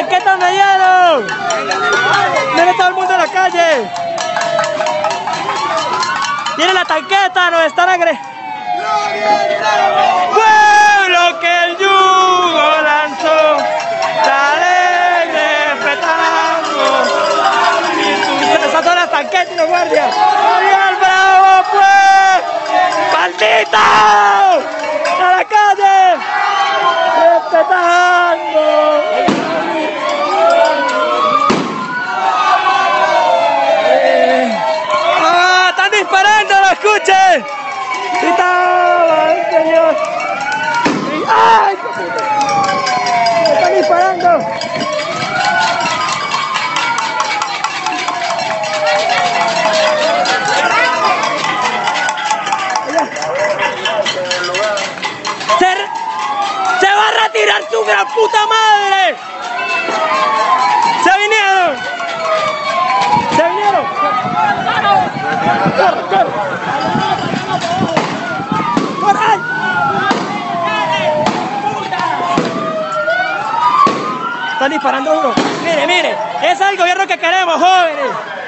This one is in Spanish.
tanquetas me dieron. Viene todo el mundo en la calle. Tiene la tanqueta, nos están agre. Pueblo que el yugo lanzó, la alegre petango. Empezando las tanquetas y los guardias. ¡Ariel Bravo, pues! ¡Maldito! ¡A la calle! ¡Respetando! ¡Ah! ¡Están disparando! ¡Lo escuchen! ¡Gritaba el señor! Y- ¡Ay! qué puta! ¡Me ¡Están disparando! ¡Se, re- ¡Se va a retirar su gran puta madre! ¡Se vinieron! ¡Se vinieron! ¡Corre, corre! ¡Corre! Están disparando duro. Mire, mire, es el gobierno que queremos, jóvenes.